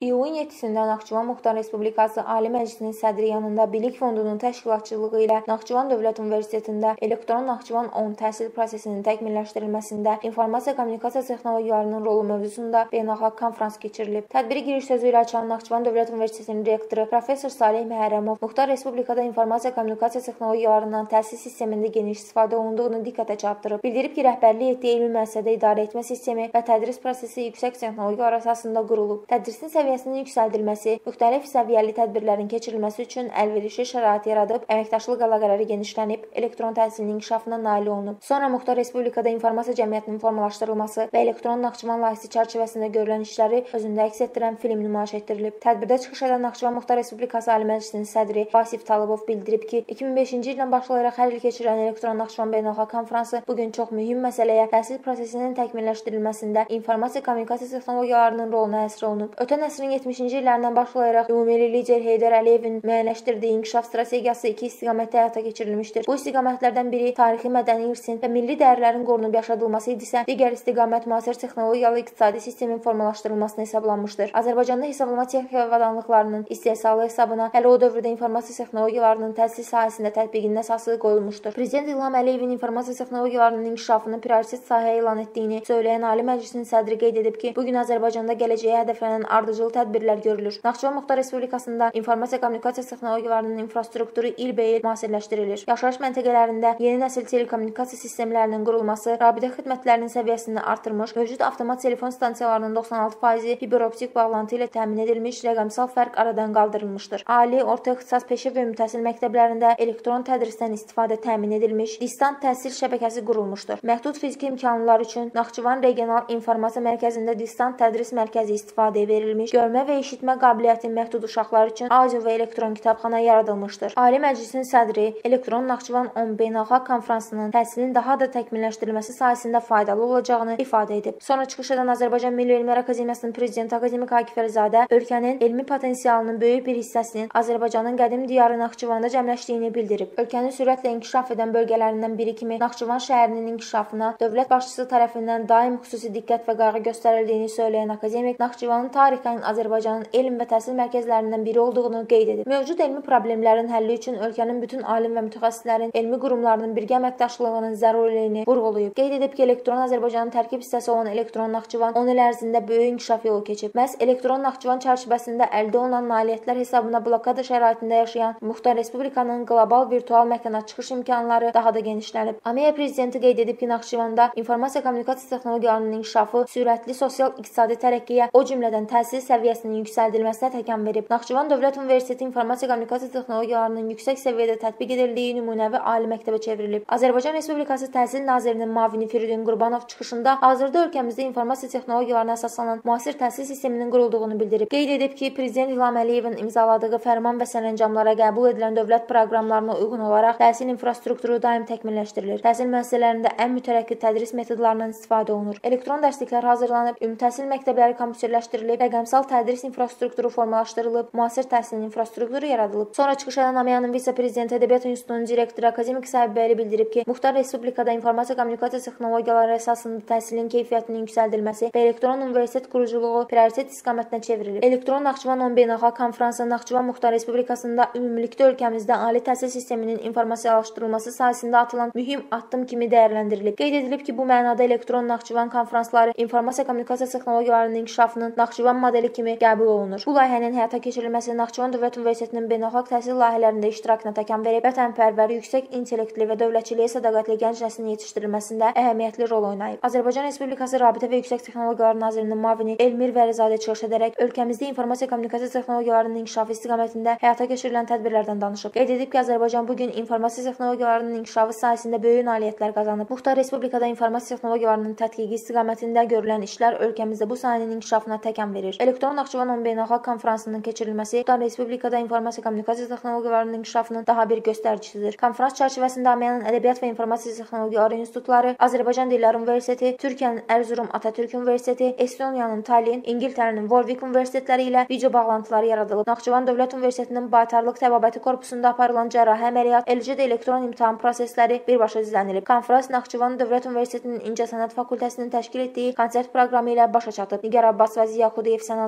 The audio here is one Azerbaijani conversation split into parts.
İyulun 7-sində Naxçıvan Muxtar Respublikası Ali Məclisinin sədri yanında Bilik Fondunun təşkilatçılığı ilə Naxçıvan Dövlət Universitetində elektron Naxçıvan 10 təhsil prosesinin təkmilləşdirilməsində informasiya kommunikasiya texnologiyalarının rolu mövzusunda beynəlxalq konfrans keçirilib. Tədbiri giriş sözü ilə açan Naxçıvan Dövlət Universitetinin rektoru professor Salih Məhərrəmov Muxtar Respublikada informasiya kommunikasiya texnologiyalarından təhsil sistemində geniş istifadə olunduğunu diqqətə çatdırıb. Bildirib ki, rəhbərlik etdiyi elmi müəssisədə idarə etmə sistemi və tədris prosesi yüksək texnologiyalar əsasında qurulub. Tədrisin səviyyəsi səviyyəsinin yüksəldilməsi, müxtəlif səviyyəli tədbirlərin keçirilməsi üçün əlverişli şərait yaradıb, əməkdaşlıq əlaqələri genişlənib, elektron təhsilin inkişafına nail olunub. Sonra Muxtar Respublikada informasiya cəmiyyətinin formalaşdırılması və elektron Naxçıvan layihəsi çərçivəsində görülən işləri özündə əks etdirən film nümayiş etdirilib. Tədbirdə çıxış edən Naxçıvan Muxtar Respublikası Ali Məclisinin sədri Vasif Talıbov bildirib ki, 2005-ci ildən başlayaraq hər il keçirilən elektron Naxçıvan beynəlxalq konfransı bu gün çox mühüm məsələyə təhsil prosesinin təkmilləşdirilməsində informasiya kommunikasiya texnologiyalarının roluna həsr olunub. Ötən əsr əsrin 70-ci illərindən başlayaraq ümummilli lider Heydər Əliyevin müəyyənləşdirdiyi inkişaf strategiyası iki istiqamətdə həyata keçirilmişdir. Bu istiqamətlərdən biri tarixi mədəni irsin və milli dəyərlərin qorunub yaşadılması idisə, digər istiqamət müasir texnologiyalı iqtisadi sistemin formalaşdırılmasına hesablanmışdır. Azərbaycanda hesablama texnika avadanlıqlarının istehsalı hesabına hələ o dövrdə informasiya texnologiyalarının təhsil sahəsində tətbiqinin əsası qoyulmuşdur. Prezident İlham Əliyevin informasiya texnologiyalarının inkişafını prioritet sahə elan etdiyini söyləyən Ali Məclisin sədri qeyd edib ki, bu gün Azərbaycanda gələcəyə hədəflənən ardıcıl ardıcıl tədbirlər görülür. Naxçıvan Muxtar Respublikasında informasiya kommunikasiya texnologiyalarının infrastrukturu ilbəil müasirləşdirilir. Yaşayış məntəqələrində yeni nəsil telekommunikasiya sistemlərinin qurulması rabitə xidmətlərinin səviyyəsini artırmış, mövcud avtomat telefon stansiyalarının 96%-i fiberoptik bağlantı ilə təmin edilmiş, rəqəmsal fərq aradan qaldırılmışdır. Ali, orta ixtisas peşə və ümumi təhsil məktəblərində elektron tədrisdən istifadə təmin edilmiş, distant təhsil şəbəkəsi qurulmuşdur. Məhdud fiziki imkanlılar üçün Naxçıvan Regional İnformasiya Mərkəzində distant tədris mərkəzi istifadəyə verilmiş, görmə və eşitmə qabiliyyəti məhdud uşaqlar üçün audio və elektron kitabxana yaradılmışdır. Ali Məclisin sədri Elektron Naxçıvan 10 beynəlxalq konfransının təhsilin daha da təkmilləşdirilməsi sahəsində faydalı olacağını ifadə edib. Sonra çıxış edən Azərbaycan Milli Elmlər Akademiyasının prezidenti akademik Akif Əlizadə ölkənin elmi potensialının böyük bir hissəsinin Azərbaycanın qədim diyarı Naxçıvanda cəmləşdiyini bildirib. Ölkənin sürətlə inkişaf edən bölgələrindən biri kimi Naxçıvan şəhərinin inkişafına dövlət başçısı tərəfindən daim xüsusi diqqət və qayğı göstərildiyini söyləyən akademik Naxçıvanın tarixən Azərbaycanın elm və təhsil mərkəzlərindən biri olduğunu qeyd edib. Mövcud elmi problemlərin həlli üçün ölkənin bütün alim və mütəxəssislərin elmi qurumlarının birgə əməkdaşlığının zəruriliyini vurğulayıb. Qeyd edib ki, elektron Azərbaycanın tərkib hissəsi olan elektron Naxçıvan 10 il ərzində böyük inkişaf yolu keçib. Məhz elektron Naxçıvan çərçivəsində əldə olunan nailiyyətlər hesabına blokada şəraitində yaşayan Muxtar Respublikanın qlobal virtual məkana çıxış imkanları daha da genişlənib. Amerika prezidenti qeyd edib ki, Naxçıvanda informasiya kommunikasiya texnologiyalarının inkişafı sürətli sosial-iqtisadi tərəqqiyə, o cümlədən təhsil səviyyəsinin yüksəldilməsinə təkan verib. Naxçıvan Dövlət Universiteti informasiya kommunikasiya texnologiyalarının yüksək səviyyədə tətbiq edildiyi nümunəvi ali məktəbə çevrilib. Azərbaycan Respublikası Təhsil Nazirinin müavini Firidun Qurbanov çıxışında hazırda ölkəmizdə informasiya texnologiyalarına əsaslanan müasir təhsil sisteminin qurulduğunu bildirib. Qeyd edib ki, Prezident İlham Əliyevin imzaladığı fərman və sərəncamlara qəbul edilən dövlət proqramlarına uyğun olaraq təhsil infrastrukturu daim təkmilləşdirilir. Təhsil müəssisələrində ən mütərəqqi tədris metodlarından istifadə olunur. Elektron dərsliklər hazırlanıb, ümumi təhsil məktəbləri kompüterləşdirilib, rəqəmsal tədris infrastrukturu formalaşdırılıb, müasir təhsilin infrastrukturu yaradılıb. Sonra çıxış edən Namiyanın vitse-prezidenti Ədəbiyyat İnstitutunun direktoru akademik Sahibbəli bildirib ki, Muxtar Respublikada informasiya kommunikasiya texnologiyaları əsasında təhsilin keyfiyyətinin yüksəldilməsi və elektron universitet quruculuğu prioritet istiqamətinə çevrilib. Elektron Naxçıvan 10 beynəlxalq konfransı Naxçıvan Muxtar Respublikasında ümumilikdə ölkəmizdə ali təhsil sisteminin informasiyalaşdırılması sahəsində atılan mühüm addım kimi dəyərləndirilib. Qeyd edilib ki, bu mənada elektron Naxçıvan konfransları informasiya kommunikasiya texnologiyalarının inkişafının Naxçıvan modeli kimi qəbul olunur. Bu layihənin həyata keçirilməsi Naxçıvan Dövlət Universitetinin beynəlxalq təhsil layihələrində iştirakına təkan verib, vətənpərvər, yüksək intellektli və dövlətçiliyə sədaqətli gənc nəslin yetişdirilməsində əhəmiyyətli rol oynayıb. Azərbaycan Respublikası Rabitə və Yüksək Texnologiyalar Nazirinin müavini Elmir Vəlizadə çıxış edərək ölkəmizdə informasiya kommunikasiya texnologiyalarının inkişafı istiqamətində həyata keçirilən tədbirlərdən danışıb. Qeyd edib ki, Azərbaycan bu gün informasiya texnologiyalarının inkişafı sahəsində böyük nailiyyətlər qazanıb. Muxtar Respublikada informasiya texnologiyalarının tətbiqi istiqamətində görülən işlər ölkəmizdə bu sahənin inkişafına təkan verir. Elektron Naxçıvan 10 beynəlxalq konfransının keçirilməsi Sudan Respublikada informasiya kommunikasiya texnologiyalarının inkişafının daha bir göstəricisidir. Konfrans çərçivəsində AMİyanın Ədəbiyyat və İnformasiya Texnologiyaları İnstitutları, Azərbaycan Dilləri Universiteti, Türkiyənin Ərzurum Atatürk Universiteti, Estoniyanın Tallinn, İngiltərənin Warwick universitetləri ilə video bağlantıları yaradılıb. Naxçıvan Dövlət Universitetinin baytarlıq təbabəti korpusunda aparılan cərrahi əməliyyat, eləcə də elektron imtahan prosesləri birbaşa izlənilib. Konfrans Naxçıvan Dövlət Universitetinin İncəsənət Fakültəsinin təşkil etdiyi konsert proqramı ilə başa çatıb. Nigar Abbas və Ziya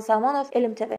سامونوف المتبع